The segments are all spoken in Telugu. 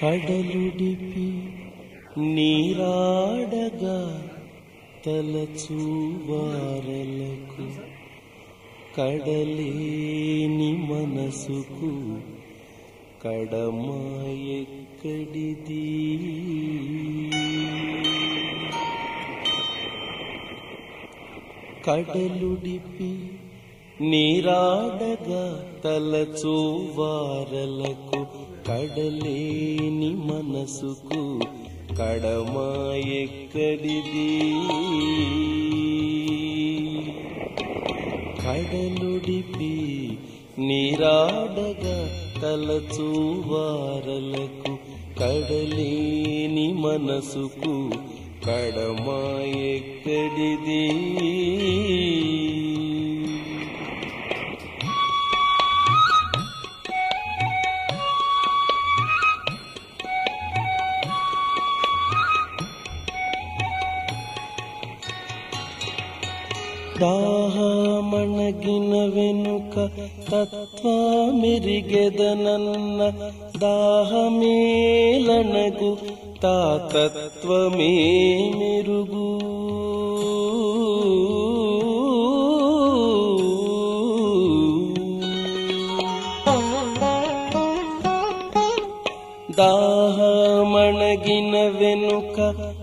కడలుడిపి నీరాడగా తలచూవారలకు కడలేని మనసుకు కడమ కడలుడిపి నీరాడగా తలచూ వారలకు కడలేని మనసుకు కడమ కడలుడిపి నీరాడగా తలచూవారలకు కడలేని మనసుకు కడమ ఎక్కడిది ದಾಹ ಮಣಗಿನ ವೆನುಕ ತತ್ವ ಮಿರಿಗೆದ ನನ್ನ ದಾಹ ಮೇಲನಗು ತಾ ತತ್ವ ಮೇ ದಾಹ ಮಣಗಿನ ವೆನುಕ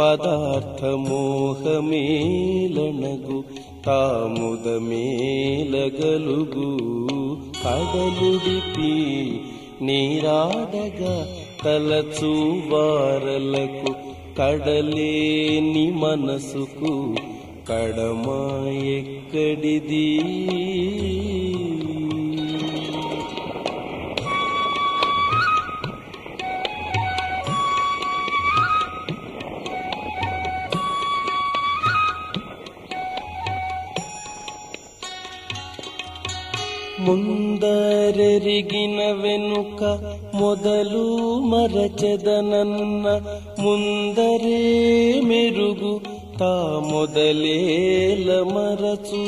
పదార్థమోహమేలనగు తాముదమేలగలుగు కడలుడిపి నీరాడగా తలచూవారలకు కడలేని మనసుకు కడమ ఎక్కడిది? ముందరెరిగిన వెనుక మొదలు మరచెదనన్న ముందరే మెరుగు తా మొదలేల మరచు.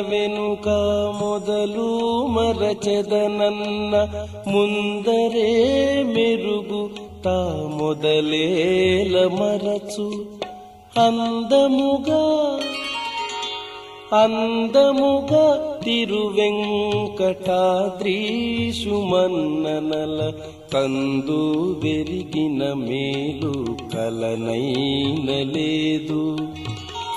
వెనుక మొదలు మరచెదనన్న ముందరే మెరుగు తా మొదలేల మరచు. అందముగా అందముగా తిరువెంకటాద్రీషుమన్ననల కందు వెరిగిన మేలు కలనైన లేదు.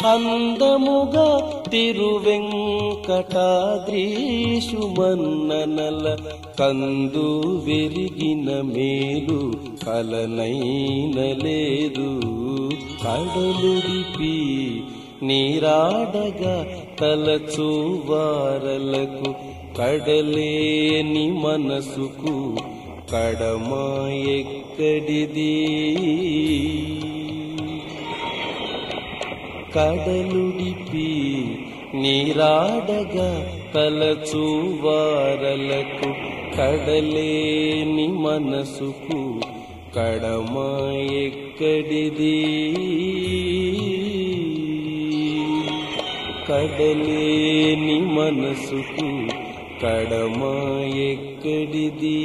అందముగా తిరువెంకటాద్రీషు మన్ననల కందు వెరిగిన మేలు కలనైన లేదు. కడలుడిపి నీరాడగా తలచూవారలకు కడలేని మనసుకు కడమా ఎక్కడిది? కడలుడిపి నీరాడగా తలచూవారలకు కడలేని మనసుకు కడమ ఎక్కడిది? కడలేని మనసుకు కడమ ఎక్కడిది?